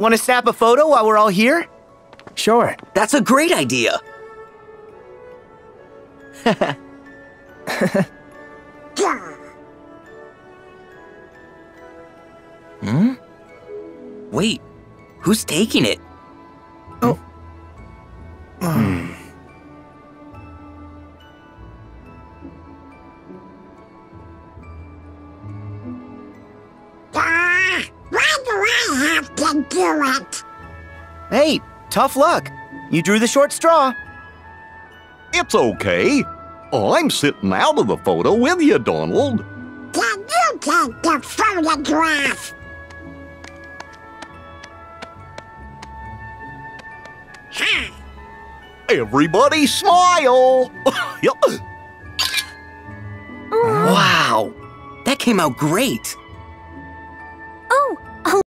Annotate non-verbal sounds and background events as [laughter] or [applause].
Want to snap a photo while we're all here? Sure. That's a great idea. hmm? Wait, who's taking it? Oh. Ah, why do I have to do it? Hey, tough luck. You drew the short straw. It's okay. I'm sitting out of the photo with you, Donald. Can you take the photograph? Ha! Everybody smile! [laughs] Yup. Wow, that came out great.